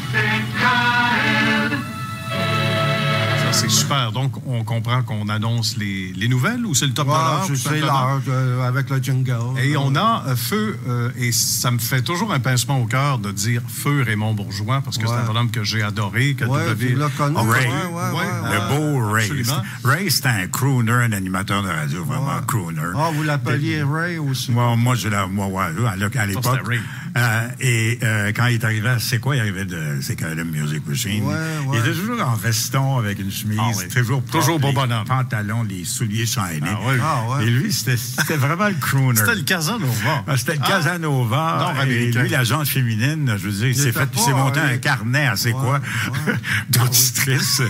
C'est super. Donc, on comprend qu'on annonce les, les nouvelles ou c'est le top de Ouais, l'heure? c'est- c'est l'heure euh, avec le jingle. Et on a euh, Feu, euh, et ça me fait toujours un pincement au cœur de dire Feu Raymond Bourgeois, parce que c'est un bonhomme que j'ai adoré, que Ouais, tu l'as connu, Oh, Ray. ouais, ouais, ouais, le beau Ray. Absolument. Ray, c'était un crooner, un animateur de radio, vraiment crooner. Ah, vous l'appeliez Ray aussi. Moi, moi, je l'ai- moi, à l'époque. Euh, et euh, quand il est arrivé à C'est quoi, il arrivait de C'est quand même Music Machine? Ouais, Il ouais. était toujours en veston avec une chemise, Ah oui. toujours propre, Toujours bonhomme. pantalons, les souliers shiny. Ah oui. Ah, ouais. Et lui, c'était vraiment le crooner. C'était le Casanova. Ah, C'était le Ah. Casanova. Non, et lui, la gente féminine, je veux dire, il s'est fait, il s'est pas, monté euh, un carnet à c'est quoi d'auditrice.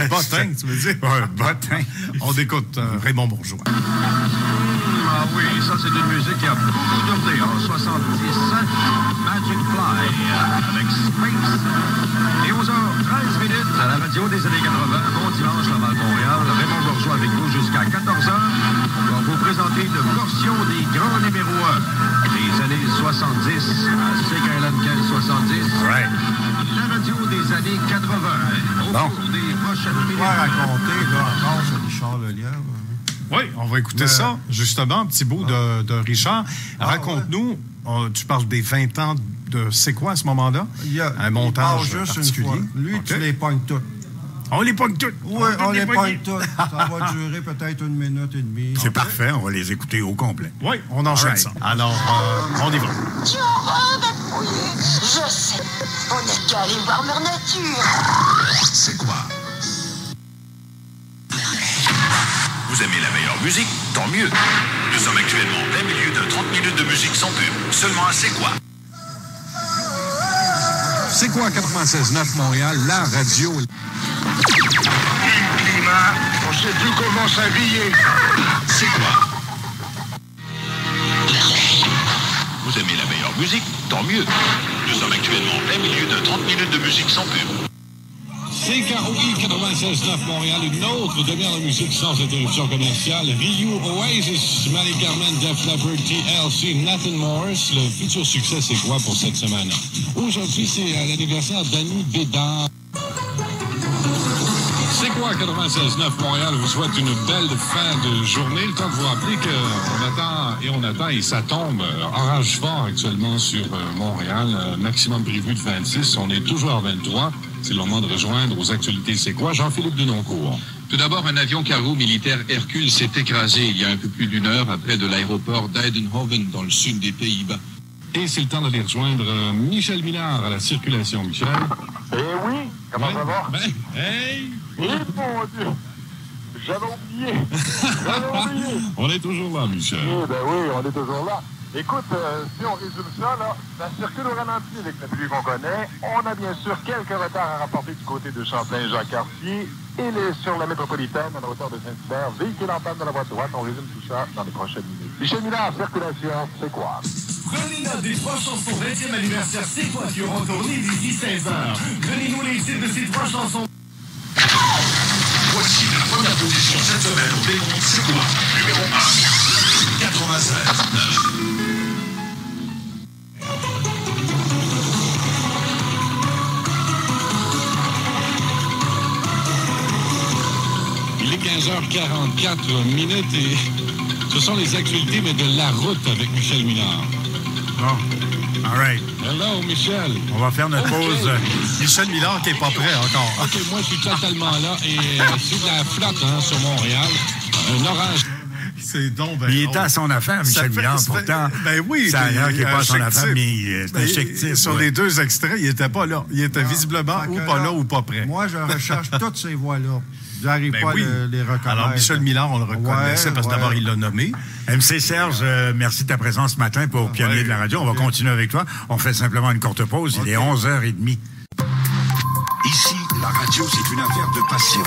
Un bottin, tu veux dire? un bottin. On écoute euh, Raymond Bourgeois. Ah oui, ça c'est une musique qui a beaucoup duré en 70. Magic Fly avec Space. Et 11h13 minutes à la radio des années 80. Bon dimanche, Laval-Montréal. Raymond Bourgeois avec vous jusqu'à 14h. On va vous présenter une portion des grands numéros 1 des années 70 à CKLM 1570. Ouais. La radio des années 80. Au Bon. cours des prochaines minutes. Raconter, là, encore sur Richard Lelièvre. Oui, on va écouter Mais- ça, justement, un petit bout de, de Richard. Ah, Raconte-nous, tu parles des 20 ans de c'est quoi à ce moment-là? Il y a, Un il montage part juste particulier. une fois. Lui, tu les pognes toutes. On les pogne toutes. Oui, on les pogne pogne toutes. Ça va durer peut-être une minute et demie. C'est parfait, on va les écouter au complet. Oui, on enchaîne ça. Alors, euh, on y va. Tu en Je sais. On n'a qu'à aller voir Mère Nature. C'est quoi? Vous aimez la meilleure musique Tant mieux. Nous sommes actuellement en plein milieu de 30 minutes de musique sans pub. Seulement à C'est quoi? C'est quoi 96.9 Montréal, la radio? Climat, on sait plus comment s'habiller. C'est quoi? Vous aimez la meilleure musique Tant mieux. Nous sommes actuellement en plein milieu de 30 minutes de musique sans pub. CKOI 96.9 Montréal, une autre demi-heure de musique sans interruption commerciale. Ryu, Oasis, Marie Carmen, Def Leppard, TLC, Nathan Morris. Le futur succès, c'est quoi pour cette semaine? Aujourd'hui, c'est euh, l'anniversaire d'Annie Bédard. C'est quoi 96.9 Montréal? Vous souhaite une belle fin de journée. Le temps de vous rappeler qu'on attend et on attend et ça tombe. Euh, Orage fort actuellement sur euh, Montréal. Maximum prévu de 26. On est toujours à 23. C'est le moment de rejoindre aux actualités. C'est quoi? Jean-Philippe Denoncourt. Tout d'abord, un avion cargo militaire Hercule s'est écrasé il y a un peu plus d'une heure à près de l'aéroport d'Eidenhoven dans le sud des Pays-Bas. Et c'est le temps d'aller rejoindre euh, Michel Minard à la circulation. Michel? Eh oui, comment ça va? Ben, hey! Eh mon Dieu! J'avais oublié! J'avais oublié! On est toujours là, Michel. Eh ben oui, on est toujours là. Écoute, euh, si on résume ça, là, ça circule au ralenti avec la pluie qu'on connaît. On a bien sûr quelques retards à rapporter du côté de Champlain-Jacques-Cartier. Et les, sur la métropolitaine, à la hauteur de Saint-Hubert, véhicule en panne de la voie droite. On résume tout ça dans les prochaines minutes. Michel Millard, circulation, c'est quoi? Prenez note des trois chansons 20e anniversaire C'est quoi qui auront tourné d'ici 16 heures? Donnez-nous les titres de ces trois chansons. Voici la première position cette semaine au décompte C'est quoi? Numéro 1. 96. 9. Il est 15h44 minutes et Ce sont les actualités, mais de la route avec Michel Minard. Bon. All right. Hello, Michel. On va faire notre pause. Michel Millard qui n'est pas prêt encore. OK, moi, je suis totalement là. Et euh, c'est de la flotte hein, sur Montréal. Un orage. C'est donc ben Il était à son affaire, Michel fait- pourtant. Ben oui. Ça a l'air qu'il n'est pas à son affaire, mais euh, c'est un Ben, chic type, Sur ouais. les deux extraits, il n'était pas là. Il était visiblement Fait ou pas là ou pas prêt. Moi, je recherche toutes ces voix-là. J'arrive Ben pas oui. à les reconnaître. Alors, Michel Millard, on le reconnaissait Ouais, parce que ouais. d'abord, il l'a nommé. MC Serge, euh, merci de ta présence ce matin pour Pionnier de la radio. On va continuer avec toi. On fait simplement une courte pause. Il est 11h30. Ici, la radio, c'est une affaire de passion.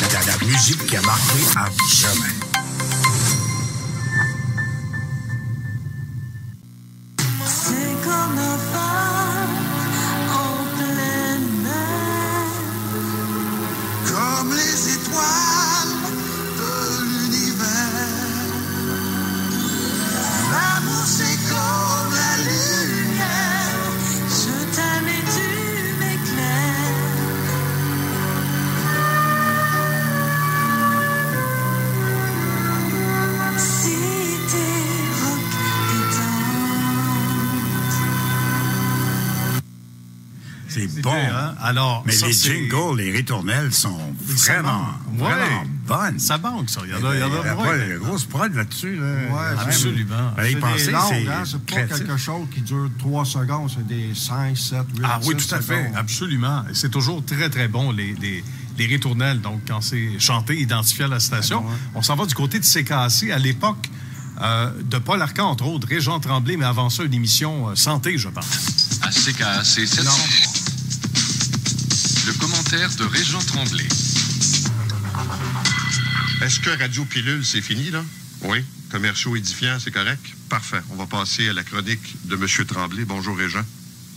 La, la- la musique qui a marqué à jamais. Comme les étoiles C'est bon. hein? Alors, Mais ça, les c'est- jingles, les ritournelles sont vraiment. Ouais. vraiment bonnes. Ça manque, ça. Il y en a, il y en a, Il y a ouais. pas de grosse prod là-dessus. Là. Ouais, Absolument. Y C'est des c'est hein, c'est pas quelque chose qui dure 3 secondes, c'est des 5, 7, 8, Ah oui, 10 tout à fait. secondes. Absolument. C'est toujours très, très bon, les, les, les ritournelles. Donc, quand c'est chanté, identifié à la station, on s'en va du côté de CKC. À l'époque euh, de Paul Arcan, entre autres, Régent Tremblay, mais avant ça, une émission euh, santé, je pense. À CKAC 703. De Régent Tremblay. Est-ce que Radio Pilule, c'est fini, là? Oui. Commerciaux édifiants, c'est correct? Parfait. On va passer à la chronique de M. Tremblay. Bonjour, Régent.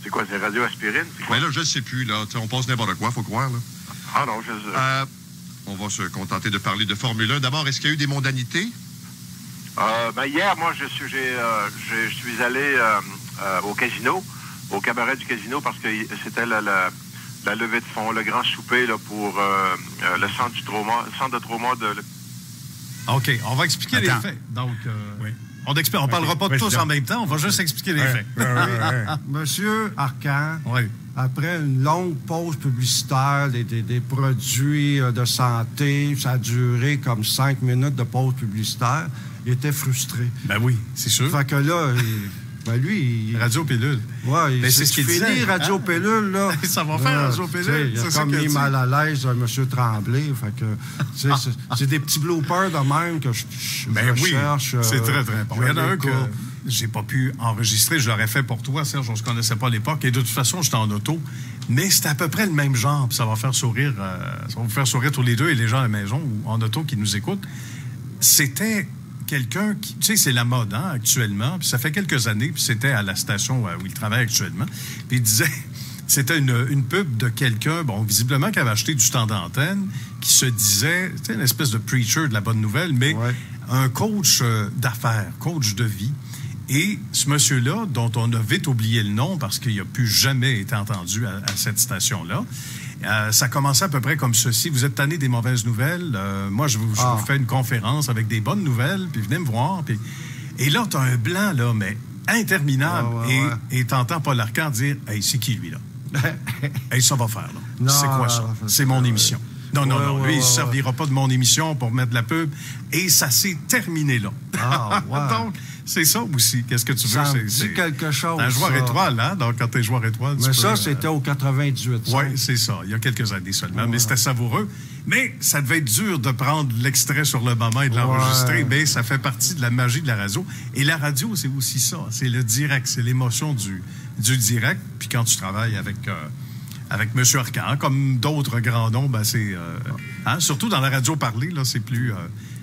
C'est quoi, c'est Radio Aspirine? Mais là, je ne sais plus, là. Sais, on passe n'importe quoi, faut croire, là. Ah non, je... Euh, on va se contenter de parler de Formule 1. D'abord, est-ce qu'il y a eu des mondanités? Euh, ben, hier, moi, je suis, j'ai, euh, j'ai- je suis allé euh, euh, au casino, au cabaret du casino, parce que c'était la, la- la levée de fonds, le grand souper là, pour euh, euh, le centre du trauma, le centre de trauma de... OK, on va expliquer les faits. Donc, euh, on explique, on parlera pas de Oui, tous en même temps, on va juste expliquer les Ouais, faits. ouais, ouais, ouais. Monsieur Arcan, Oui. après une longue pause publicitaire des, des- des produits de santé, ça a duré comme cinq minutes de pause publicitaire, il était frustré. Ben oui, c'est sûr. Fait que là, il- ben lui, il, Radio Pilule. Ouais, Ben, c'est ce qu'il fini, disait, Radio hein? Pellule, là. Ça va faire, Là, Radio Pellule, Il a comme mis mal à l'aise, euh, M. Tremblay. Fait que, c'est- des petits bloopers de même que je, je Ben oui, euh, c'est très, très bon. Il y en a un que j'ai pas pu enregistrer. Je l'aurais fait pour toi, Serge. On se connaissait pas à l'époque. Et de toute façon, j'étais en auto. Mais c'était à peu près le même genre. Puis ça va faire sourire, euh, ça va vous faire sourire tous les deux et les gens à la maison ou en auto qui nous écoutent. C'était quelqu'un qui, tu sais, c'est la mode hein, actuellement. Puis ça fait quelques années. Puis c'était à la station où il travaille actuellement. Puis il disait. C'était une, une pub de quelqu'un, bon, visiblement, qui avait acheté du temps d'antenne, qui se disait, tu sais, une espèce de preacher de la bonne nouvelle, mais un coach euh, d'affaires, coach de vie. Et ce monsieur-là, dont on a vite oublié le nom parce qu'il n'a plus jamais été entendu à, à cette station-là, euh, ça commençait à peu près comme ceci. Vous êtes tanné des mauvaises nouvelles. euh, moi, je vous, je Ah. vous fais une conférence avec des bonnes nouvelles, puis venez me voir. Puis... Et là, tu as un blanc, là, mais interminable. Ouais, et t'entends Paul Arcand dire Hey, c'est qui lui, là? Hey, ça va faire, là. C'est quoi ça? C'est mon émission. Non, non, Ouais, non. ouais, Lui, il ne servira pas de mon émission pour mettre de la pub. Et ça s'est terminé là. Ah. Donc, c'est ça aussi. Qu'est-ce que tu veux? C'est- quelque chose, Un joueur ça. étoile, hein? Donc, quand tu es joueur étoile, Mais ça, euh, c'était au 98. oui, c'est ça. Il y a quelques années seulement. Mais c'était savoureux. Mais ça devait être dur de prendre l'extrait sur le moment et de l'enregistrer. Ouais. Mais ça fait partie de la magie de la radio. Et la radio, c'est aussi ça. C'est le direct. C'est l'émotion du, du direct. Puis quand tu travailles avec. euh, avec M. Arcan, comme d'autres grands noms, ben c'est euh, hein, surtout dans la radio parlée, là, c'est plus. euh,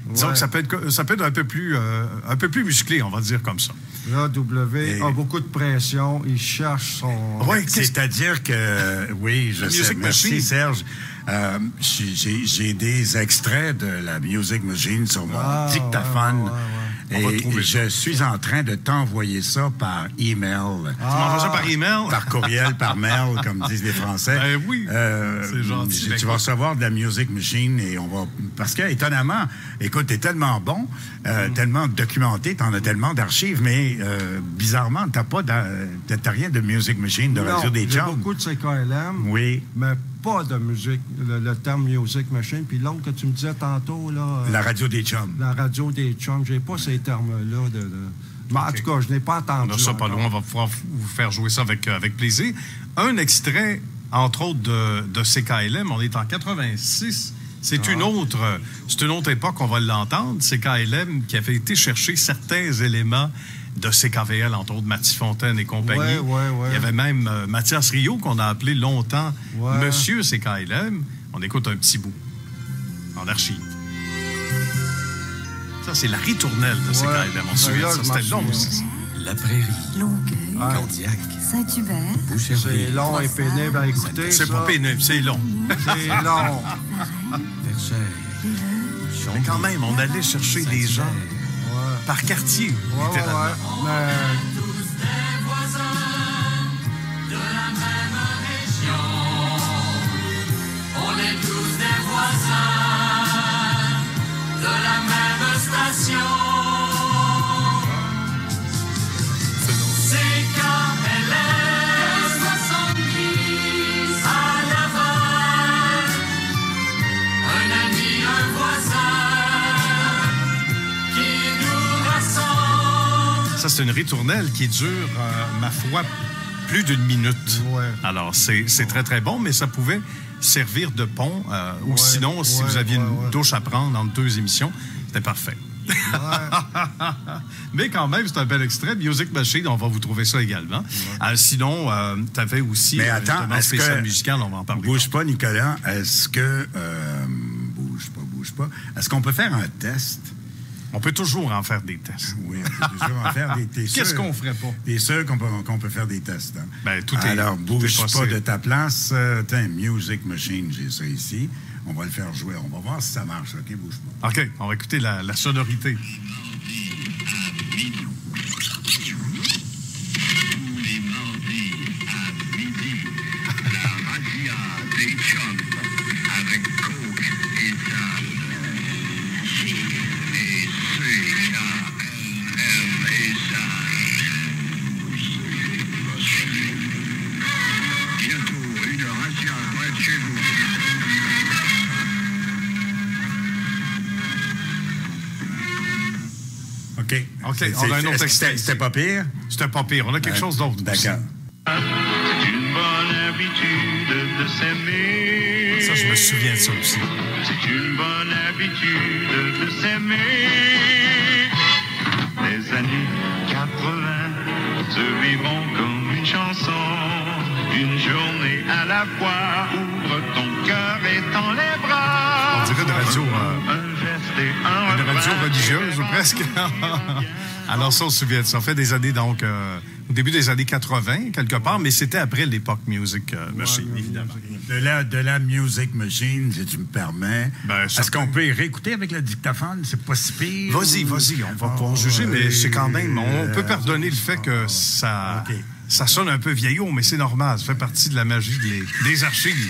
disons Ouais. que ça peut être ça peut être un peu plus euh, un peu plus musclé, on va dire comme ça. Là, W a beaucoup de pression. Il cherche son. C'est-à-dire que, oui, je sais. Merci, Machine. Serge. Euh, j'ai des extraits de la Music Machine sur mon Ah, dictaphone. ouais, ouais, On va Et trouver je suis en train de t'envoyer ça par email. Tu m'envoies ça par email? Par courriel, par mail, comme disent les Français. Ben oui. Euh, C'est gentil. Tu Ben, vas recevoir de la Music Machine et on va. Parce que, étonnamment, écoute, t'es tellement bon, euh, Mm. tellement documenté, t'en as tellement d'archives, mais euh, bizarrement, t'as pas t'as rien de Music Machine, de Non, Radio des j'ai beaucoup de CKLM. Oui. Mais pas de musique, le, le terme music machine. Puis l'autre que tu me disais tantôt, là. euh, La Radio des Chums. La radio des chums. J'ai pas ces termes-là. De, en tout cas, je n'ai pas entendu. On a ça pas loin, on va pouvoir vous faire jouer ça avec, euh, avec plaisir. Un extrait, entre autres, de, de CKLM, on est en 86. C'est Ah. une autre euh, c'est une autre époque, on va l'entendre. CKLM qui avait été chercher certains éléments de CKVL, entre autres Mathieu Fontaine et compagnie. Ouais, ouais, ouais. Il y avait même euh, Mathias Rio qu'on a appelé longtemps Ouais. Monsieur CKLM. On écoute un petit bout en archive. Ça, c'est la ritournelle de CKLM. On se souvient. C'était long aussi. La prairie. Longueuil, Candiac. Saint-Hubert, C'est long et pénible à écouter. C'est pas pénible, c'est long. C'est long. Mais quand même, on allait chercher des gens par quartier, Ouais, ouais, littéralement. ouais. Mais On est tous des voisins de la même station. C'est une ritournelle qui dure, euh, ma foi, plus d'une minute. Alors, c'est très, très bon, mais ça pouvait servir de pont. euh, ou sinon, si vous aviez une douche à prendre entre deux émissions, c'était parfait. Mais quand même, c'est un bel extrait. Music Machine, on va vous trouver ça également. Euh, sinon, tu avais aussi Mais attends, est-ce spécial que- musical, on va en parler. Bouge pas, Nicolas. Est-ce que. bouge pas, bouge pas. Est-ce qu'on peut faire un test? On peut toujours en faire des tests. Oui, on peut toujours en faire des tests. Qu'est-ce qu'on ferait pas? T'es sûr qu'on peut, faire des tests? hein? Ben, tout est- Alors, tout bouge est pas de ta place. Euh, Tiens, Music Machine, j'ai ça ici. On va le faire jouer. On va voir si ça marche. OK, bouge pas. OK, on va écouter la, la sonorité. OK. On a un autre extrait. C'était pas pire? C'était pas pire. On a quelque chose d'autre. D'accord. C'est une bonne habitude de s'aimer. Ça, je me souviens de ça aussi. C'est une bonne habitude de s'aimer. Les années 80 se vivront comme une chanson. Une journée à la fois, ouvre ton cœur et tends les bras. On dirait de radio, euh, Une radio religieuse ou presque. Alors ça, on se souvient de ça. Fait des années, donc, euh, au début des années 80, quelque part, mais c'était après l'époque Music euh, Machine, évidemment. De la, de la Music Machine, si tu me permets. Est-ce qu'on peut y réécouter avec le dictaphone? C'est pas si pire? Vas-y, vas-y, on va pas en juger, mais c'est quand même, on peut pardonner le fait que ça, ça sonne un peu vieillot, mais c'est normal, ça fait partie de la magie des, des archives.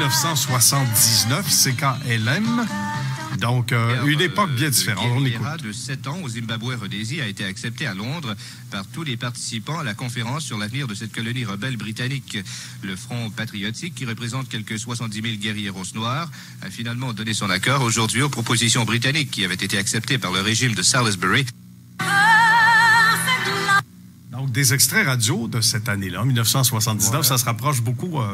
1979. C'est quand Donc, euh, une époque bien euh, différente. On écoute. de 7 ans au Zimbabwe Rhodésie a été accepté à Londres par tous les participants à la conférence sur l'avenir de cette colonie rebelle britannique. Le Front patriotique, qui représente quelques 70 000 guerrieros noirs, a finalement donné son accord aujourd'hui aux propositions britanniques qui avaient été acceptées par le régime de Salisbury. Donc, des extraits radio de cette année-là, 1979, ça se rapproche beaucoup euh,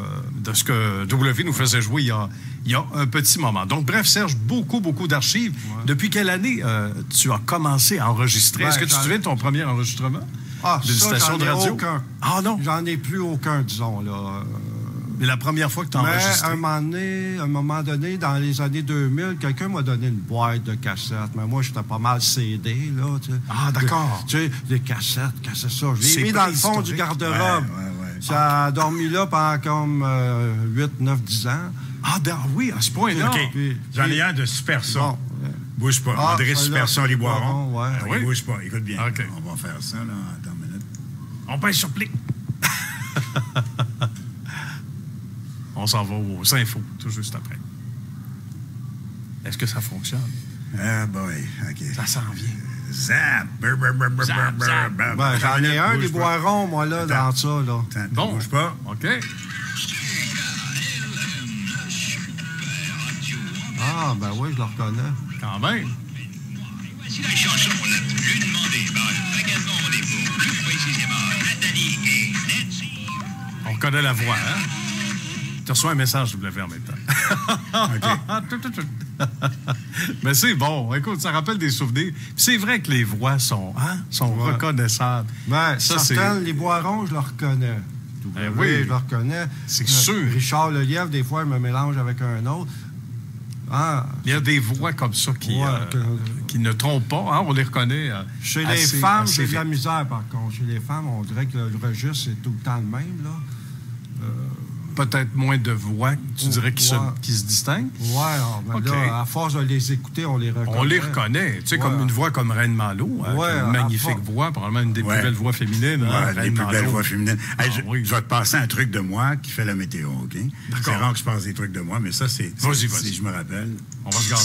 de ce que W nous faisait jouer il y, a, il y a un petit moment. Donc, bref, Serge, beaucoup, beaucoup d'archives. Depuis quelle année euh, tu as commencé à enregistrer? Ouais, Est-ce que tu te souviens de ton premier enregistrement? Ah, D'une station j'en de ai radio? aucun. Ah non? J'en ai plus aucun, disons, là. Mais la première fois que tu enregistré? à un moment donné, un moment donné, dans les années 2000, quelqu'un m'a donné une boîte de cassettes. Mais moi, j'étais pas mal CD, là. tu sais. Ah, d'accord. Tu sais, des cassettes, cassettes, ça. Je l'ai mis dans le fond du garde-robe. Ça a dormi là pendant comme euh, 8, 9, 10 ans. Ah, ben oui, à ce point-là. J'en ai un de Super Son. Bon, Bouge pas. Ah, André celui-là, Super Son, les boirons. Boiron, ouais. Ah oui, bouge pas. Écoute bien. On va faire ça, là. Attends une minute. On pèse sur play. On s'en va aux infos, tout juste après. Est-ce que ça fonctionne? Ah, boy. OK. Ça s'en vient. Zap! Brr, brr, brr, brr, Zap, brr, zap. brr, Ben, j'en ai un, des boirons, moi, là, Attends. dans ça, là. Attends, Bon. Bouge pas. OK. Ah, ben oui, je le reconnais. Quand même. Voici la chanson la plus demandée par le vagabond des mots, plus précisément Nathalie et Nancy. On connaît la voix, hein? Tu reçois un message W en même temps. Mais c'est bon. Écoute, ça rappelle des souvenirs. C'est vrai que les voix sont, hein, sont Ouais. reconnaissables. Ben, Ça, c'est- certaines, les boirons, je le reconnais. Eh oui, oui. je le reconnais. C'est Euh, sûr. Richard Lelièvre, des fois, il me mélange avec un autre. Ah, Il y a des voix comme ça qui, Ouais, euh, que- qui ne trompent pas. hein, on les reconnaît. euh, chez les assez- femmes, j'ai de la misère, par contre. Chez les femmes, on dirait que le registre, c'est tout le temps le même, là. Peut-être moins de voix, tu dirais, qui, Ouais. se, qui se distinguent. Ouais, alors, ben OK. là, à force de les écouter, on les reconnaît. On les reconnaît. Tu sais, Ouais. comme une voix comme Reine Malo, hein, Ouais, une magnifique voix, probablement une des Ouais. plus belles voix féminines. hein, les plus belles voix féminines. Hey, je, Ah oui. je vais te passer un truc de moi qui fait la météo, OK? C'est rare que je passe des trucs de moi, mais ça, c'est. Vas-y, vas-y. Si je me rappelle. On va se gâter.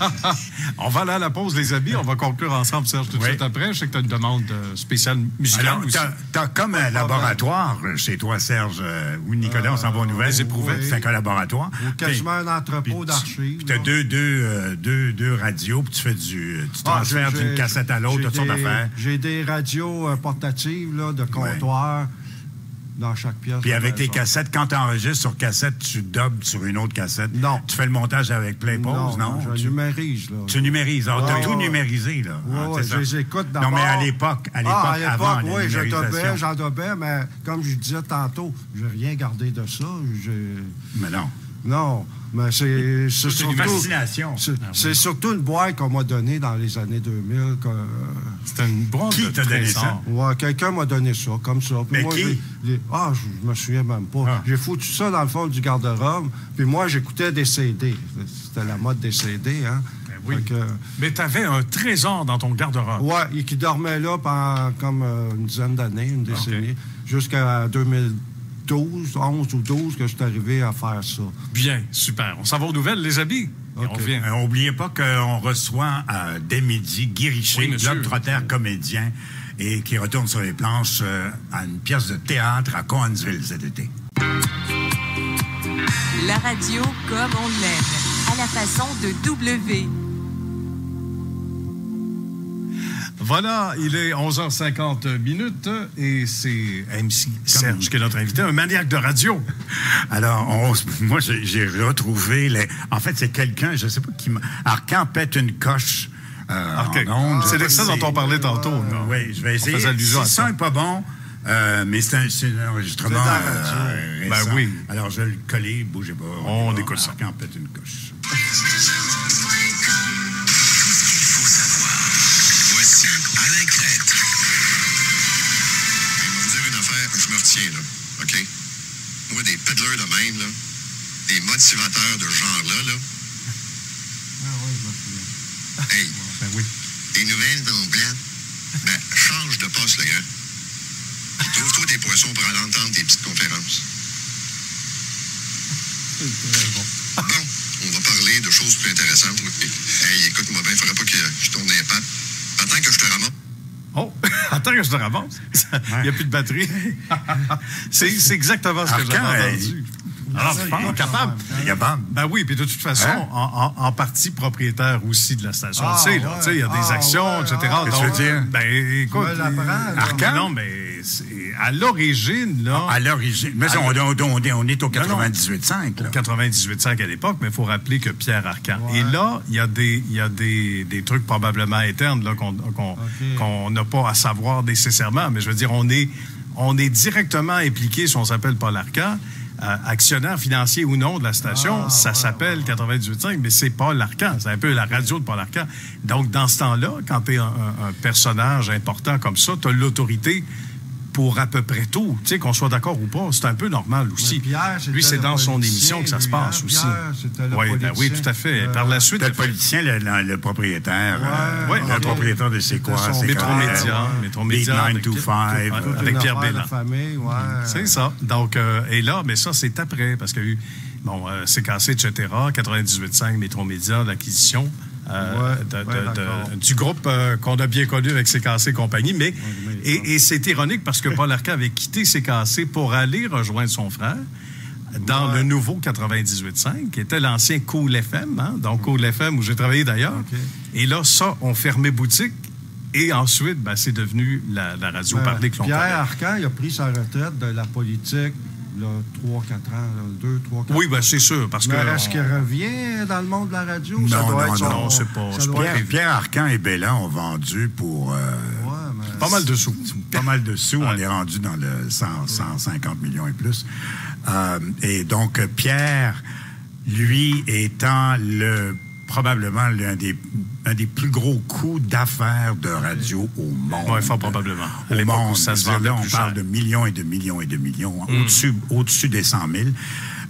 on va aller à la pause, les amis. On va conclure ensemble, Serge, tout de Oui. suite après. Je sais que tu as une demande euh, spéciale musicale t'as, t'as comme un laboratoire chez toi, Serge, euh, où Nicolas, on s'en va aux nouvelles. C'est un laboratoire. Ou quasiment un entrepôt d'archives. Puis t'as là. deux, deux, euh, deux, deux radios, puis tu fais du. Tu Ah, transfères d'une cassette à l'autre, toutes sortes d'affaires. J'ai des radios portatives, là, de comptoir dans chaque pièce. Puis avec tes cassettes, quand tu enregistres sur cassette, tu dobes sur une autre cassette. Non. Tu fais le montage avec Play Pause, non? je tu, numérise, là. tu numérises. Alors, t'as Ouais, tout numérisé, là. Ouais, Ah, ça. je les écoute Non, d'abord. mais à l'époque, à l'époque, ah, à l'époque, avant oui, je dobais, j'en dobais, mais comme je disais tantôt, je n'ai rien gardé de ça. Mais non. Non, mais c'est C'est une surtout... fascination. C'est Ah oui. c'est surtout une boîte qu'on m'a donnée dans les années 2000. que- C'était une boîte Qui t'a donné ça? Ouais, quelqu'un m'a donné ça, comme ça. Puis Mais moi, qui? Ah, je me souviens même pas. Ah. J'ai foutu ça dans le fond du garde-robe, puis moi, j'écoutais des CD. C'était la mode des CD, hein. Ben oui. Que- Mais tu avais un trésor dans ton garde-robe. Ouais, et qui dormait là pendant comme euh, une dizaine d'années, une décennie, jusqu'à 2012, 11 ou 12 que je suis arrivé à faire ça. Bien, super. On s'en va aux nouvelles, les amis. On revient. Euh, Oubliez pas qu'on reçoit euh, dès midi Guy Richer, Oui, comédien, et qui retourne sur les planches euh, à une pièce de théâtre à Cohansville cet été. La radio comme on l'aime, à la façon de W. Voilà, il est 11h50 minutes et c'est MC Serge qui est notre invité, un maniaque de radio. Alors, on moi, j'ai retrouvé les. En fait, c'est quelqu'un, je sais pas qui m'a. Alors, quand pète une coche. euh, OK. en ondes, C'est je- l'extrait dont on parlait tantôt. là. Oui, je vais essayer. si ça. son n'est pas bon, euh, mais c'est un, un enregistrement. Euh, Ben oui. Alors, je vais le coller, bougez pas. On va. écoute ça. Quand pète une coche. là. OK? Moi, des peddlers de même, là, des motivateurs de genre-là, là. Hey, des nouvelles complètes. Ben, change de poste, le gars. Trouve-toi des poissons pour aller entendre tes petites conférences. Bon, on va parler de choses plus intéressantes. Hey, écoute-moi bien, il faudrait pas que je tourne les pattes. Attends que je te ramasse. Oh, attends que je te ramasse. Il n'y a plus de batterie. c'est exactement ce que j'ai Arcan, entendu. Alors, je pense capable. Capable. Ben oui, puis de toute façon, Hein? en, en- en partie propriétaire aussi de la station. Ah, là, ouais. il y a des Ah, actions, ouais, etc. ah, Qu'est-ce que tu veux dire? Ben, écoute. euh. Arcan? Non, mais à l'origine, là. À l'origine. Mais on, on- on- on est au 98.5. là. 98.5 à l'époque, mais il faut rappeler que Pierre Arcan. Et là, il y a des, il y a des, des trucs probablement internes qu'on n'a pas à savoir nécessairement. Mais je veux dire, on est, on est directement impliqué, si on s'appelle Paul Arcan, euh, actionnaire financier ou non de la station, Ah, ça s'appelle 98.5, mais c'est Paul Arcan. C'est un peu la radio de Paul Arcan. Donc, dans ce temps-là, quand tu es un, un- un personnage important comme ça, tu as l'autorité pour à peu près tout. Tu sais, qu'on soit d'accord ou pas, c'est un peu normal aussi. Mais Pierre, c'était Lui, c'est dans son émission que ça se lui, passe hein? aussi. Oui, ben oui, tout à fait. Euh, Par la suite, Le politicien, le, le- le propriétaire. euh, Ouais, le propriétaire de C'est quoi? C'est Métro quoi? Média, Métro Média, Beat avec- 925. Ouais, euh, avec Pierre Bélan. ouais. C'est ça. Donc, euh, et là, mais ça, c'est après, parce qu'il y a eu, bon, euh, CKC, etc., 98.5, Métro Média, l'acquisition euh, Ouais, de- ouais, de- de- d'accord. du groupe euh, qu'on a bien connu avec CKC et compagnie. Mais, et, et c'est ironique parce que Paul Arcand avait quitté CKC pour aller rejoindre son frère dans le nouveau 98.5, qui était l'ancien Cool FM, hein, donc Cool FM où j'ai travaillé d'ailleurs. Et là, ça, on fermait boutique. Et ensuite, ben, c'est devenu la, la radio Ben, parlée que l'on Pierre. Arcan, il a pris sa retraite de la politique, là, 3-4 ans, 2, 3, 4 Oui, ben, c'est sûr, parce que Mais est-ce on- qu'il revient dans le monde de la radio? Non, ça doit non, être son- non, c'est pas- ça c'est doit Pierre, Pierre Arcan et Bélan ont vendu pour euh, Pas mal de sous. pas mal de sous. On est rendu dans le 100, 150 millions et plus. Euh, et donc, Pierre, lui, étant le probablement l'un des, un des plus gros coups d'affaires de radio au monde. Oui, fort probablement. À Au l'époque où monde. ça se Là, on parle de millions et de millions et de millions, Mm. au-dessus, au-dessus des 100 000,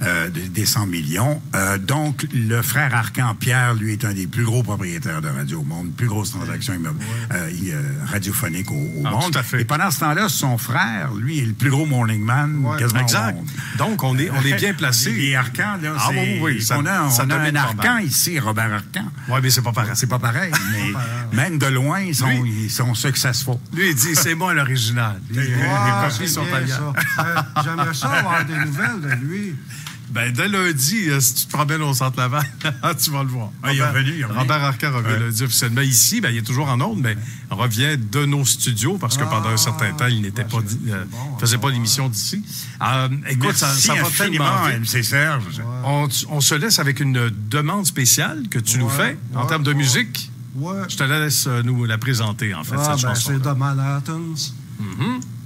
euh, des des 100 millions. Euh, donc, le frère Arcan Pierre, lui, est un des plus gros propriétaires de radio au monde, plus grosse transaction immo- euh, radiophonique au, au Ah, monde. tout à fait. Et pendant ce temps-là, son frère, lui, est le plus gros morning man quasiment exact. au monde. Donc, on est, on est bien placé. Et Arcan, là, Ah c'est- oui, ça- on a, on ça a un pas Arcan ici, Robert Arcan. Oui, mais c'est pas pareil. C'est pas pareil, mais même de loin, ils sont, Lui- ils sont successful. Lui, il dit, c'est moi l'original. Les, les Ouais, copies sont bien ça. Euh, J'aimerais ça avoir des nouvelles de lui. Ben, dès lundi, euh, si tu te promènes au Centre Laval, tu vas le voir. Ah, il est Robert- revenu, il est revenu. Robert Arcan revient Ouais. lundi officiellement ici. Ben, il est toujours en onde, mais revient de nos studios parce que pendant un certain temps, il n'était pas, euh, faisait pas l'émission d'ici. Euh, écoute, ça, Merci ça va tellement. MC Serge. On, on se laisse avec une demande spéciale que tu nous fais en termes de musique. Je te la laisse euh, nous la présenter, en fait, Ah, cette ben, chanson. c'est The Manhattans.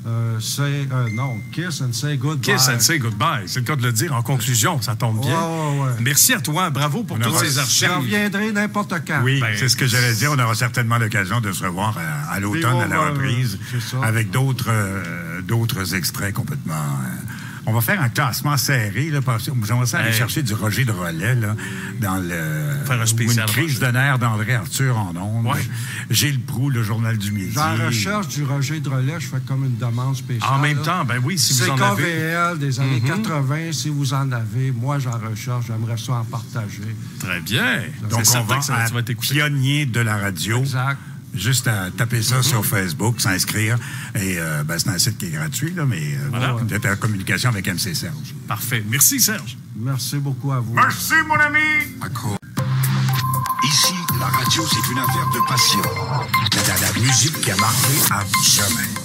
Euh, say, euh, non, Kiss and Say Goodbye. Kiss and say goodbye. C'est le cas de le dire en conclusion. Ça tombe bien. Ouais, ouais, ouais. Merci à toi. Bravo pour On toutes aura- ces archives. Je reviendrai n'importe quand. Oui, Ben, c'est ce que j'allais dire. On aura certainement l'occasion de se revoir à, à l'automne, à la reprise, euh, ça. avec d'autres euh, d'autres extraits complètement. On va faire un classement serré. Là, parce que J'aimerais ça aller Hey. chercher du Roger de Relais là, dans le. Faire un spécial Une crise de nerfs d'André Arthur en ondes. Ouais. Gilles Proux, le Journal du Midi. J'en recherche du Roger de relais, je fais comme une demande spéciale. En même là. temps, ben oui, si vous en avez. CKVL des années Mhm. 80, si vous en avez, moi j'en recherche, j'aimerais ça en partager. Très bien. Donc, C'est on va que ça, vas t'écouter. pionnier de la radio. Exact. Juste à taper ça sur Facebook, s'inscrire. Et euh, ben, c'est un site qui est gratuit, là, mais euh, Voilà. vous êtes en communication avec MC Serge. Parfait. Merci, Serge. Merci beaucoup à vous. Merci, mon ami! Ici, la radio, c'est une affaire de passion. La, la- la musique qui a marqué à jamais.